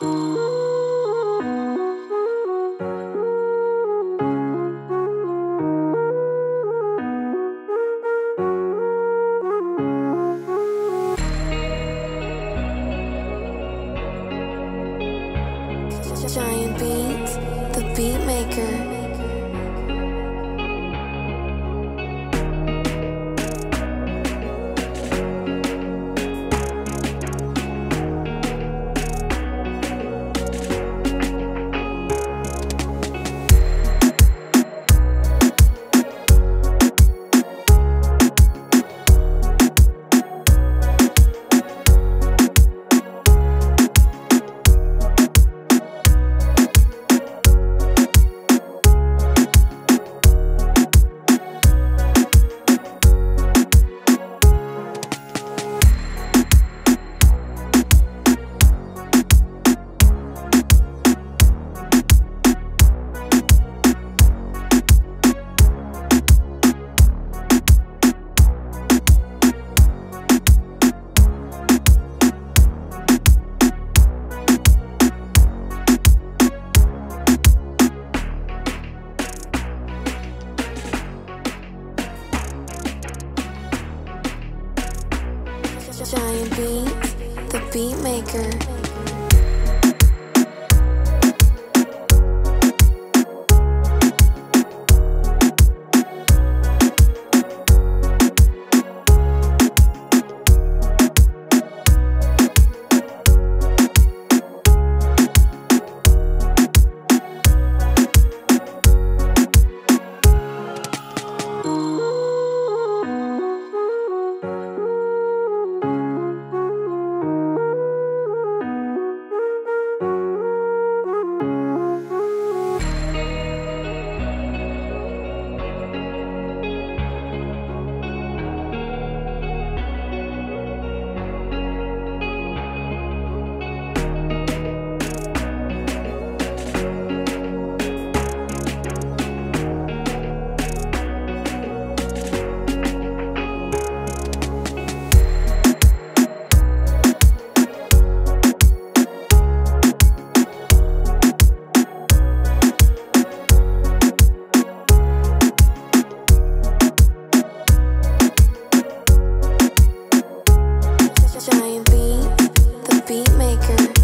Giant Beats, the beat maker. Giant maker.